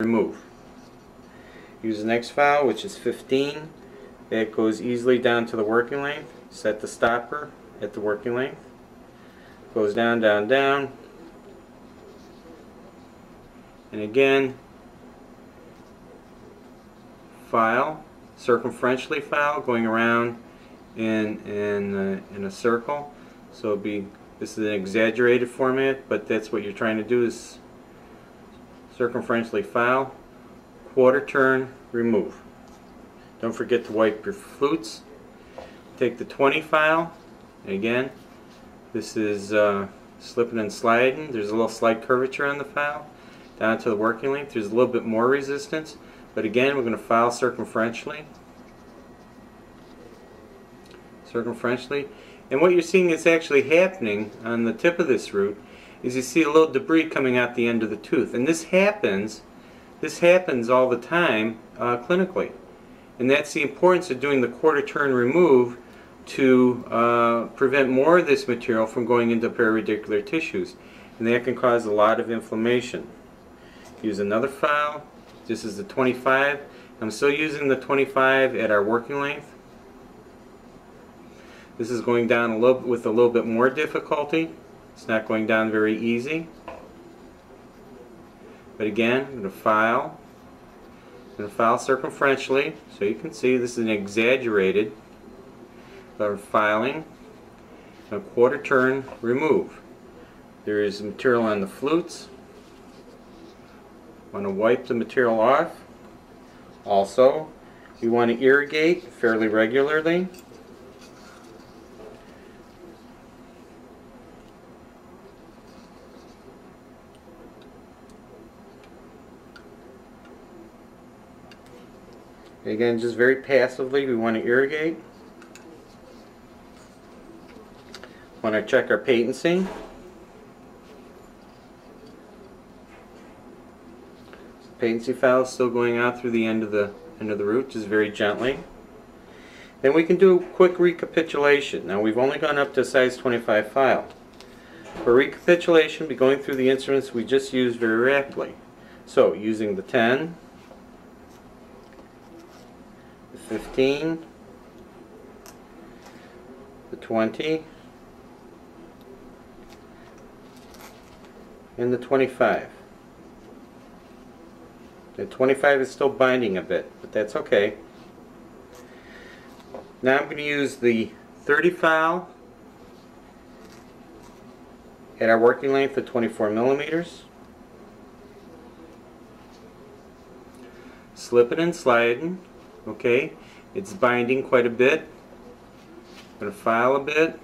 remove. Use the next file which is 15 that goes easily down to the working length. Set the stopper at the working length. Goes down, down, down. And again, file, circumferentially file, going around in, in, uh, in a circle. So be, this is an exaggerated format, but that's what you're trying to do is circumferentially file, quarter turn, remove. Don't forget to wipe your flutes. Take the 20 file, again, this is uh, slipping and sliding. There's a little slight curvature on the file. Down to the working length, there's a little bit more resistance. But again, we're going to file circumferentially. Circumferentially. And what you're seeing is actually happening on the tip of this root is you see a little debris coming out the end of the tooth. And this happens, this happens all the time uh, clinically. And that's the importance of doing the quarter turn remove to uh, prevent more of this material from going into periradicular tissues. And that can cause a lot of inflammation. Use another file. This is the 25. I'm still using the 25 at our working length. This is going down a little with a little bit more difficulty. It's not going down very easy. But again, I'm going to file. I'm going to file circumferentially so you can see this is an exaggerated uh, filing. A quarter turn remove. There is material on the flutes. I Want to wipe the material off. Also, you want to irrigate fairly regularly. Again, just very passively, we want to irrigate. Want to check our patency. Patency file is still going out through the end of the end of the root, just very gently. Then we can do a quick recapitulation. Now we've only gone up to size 25 file. For recapitulation, be going through the instruments we just used very rapidly. So using the 10, 15, the 20, and the 25. The 25 is still binding a bit, but that's okay. Now I'm going to use the 30 file at our working length of 24 millimeters. Slipping and sliding okay? It's binding quite a bit. I'm going to file a bit.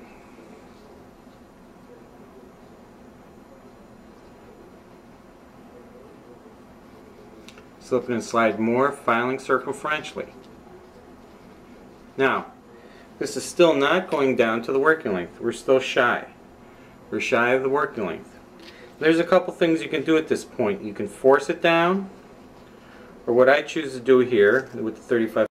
Slip and slide more filing circumferentially now this is still not going down to the working length. We're still shy. We're shy of the working length. There's a couple things you can do at this point. You can force it down or what I choose to do here with the 35